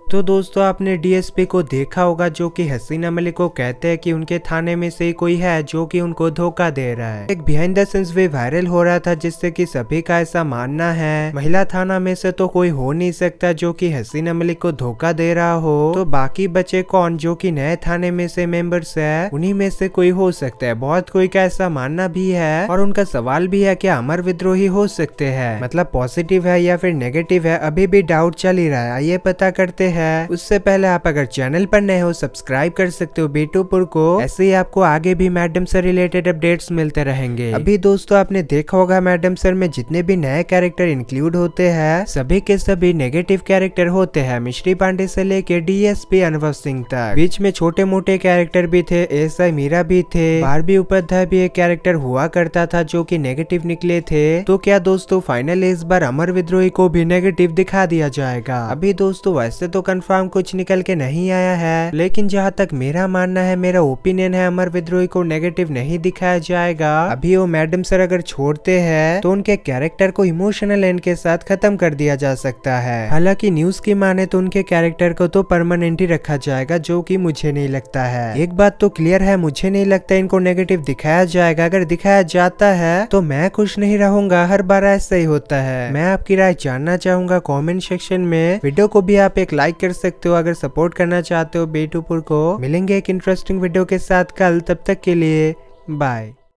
तो दोस्तों, आपने डीएसपी को देखा होगा जो कि हसीना मलिक को कहते हैं कि उनके थाने में से कोई है जो कि उनको धोखा दे रहा है। एक बिहाइंड द सीन्स भी वायरल हो रहा था जिससे कि सभी का ऐसा मानना है। महिला थाना में से तो कोई हो नहीं सकता जो कि हसीना मलिक को धोखा दे रहा हो। तो बाकी बचे कौन जो कि नए थाने में से मेंबर्स है? उन्हीं में से कोई हो सकता है। बहुत कोई का ऐसा मानना भी है और उनका सवाल भी है की अमर विद्रोही हो सकते हैं। मतलब पॉजिटिव है या फिर नेगेटिव है, अभी भी डाउट चल ही रहा है। आइए पता करते हैं है। उससे पहले आप अगर चैनल पर नए हो, सब्सक्राइब कर सकते हो बेटूपुर को। ऐसे ही आपको आगे भी मैडम सर रिलेटेड अपडेट्स मिलते रहेंगे। अभी दोस्तों आपने देखा होगा मैडम सर में जितने भी नए कैरेक्टर इंक्लूड होते हैं, सभी के सभी नेगेटिव कैरेक्टर होते हैं। मिश्री पांडे से लेके डीएसपी अनुभव सिंह तक। बीच में छोटे मोटे कैरेक्टर भी थे एस आई मीरा भी थे। बारबी उपाध्याय भी एक कैरेक्टर हुआ करता था जो की नेगेटिव निकले थे। तो क्या दोस्तों फाइनल इस बार अमर विद्रोही को भी नेगेटिव दिखा दिया जाएगा? अभी दोस्तों वैसे तो कंफर्म कुछ निकल के नहीं आया है। लेकिन जहाँ तक मेरा मानना है, मेरा ओपिनियन है, अमर विद्रोही को नेगेटिव नहीं दिखाया जाएगा। अभी वो मैडम सर अगर छोड़ते हैं तो उनके कैरेक्टर को इमोशनल एंड के साथ खत्म कर दिया जा सकता है। हालाँकि न्यूज़ की माने तो उनके कैरेक्टर को तो परमानेंट ही रखा जाएगा, जो की मुझे नहीं लगता है। एक बात तो क्लियर है, मुझे नहीं लगता इनको नेगेटिव दिखाया जाएगा। अगर दिखाया जाता है तो मैं खुश नहीं रहूँगा, हर बार ऐसा ही होता है। मैं आपकी राय जानना चाहूँगा कॉमेंट सेक्शन में। वीडियो को भी आप एक लाइक कर सकते हो, अगर सपोर्ट करना चाहते हो बेटूपुर को। मिलेंगे एक इंटरेस्टिंग वीडियो के साथ कल, तब तक के लिए बाय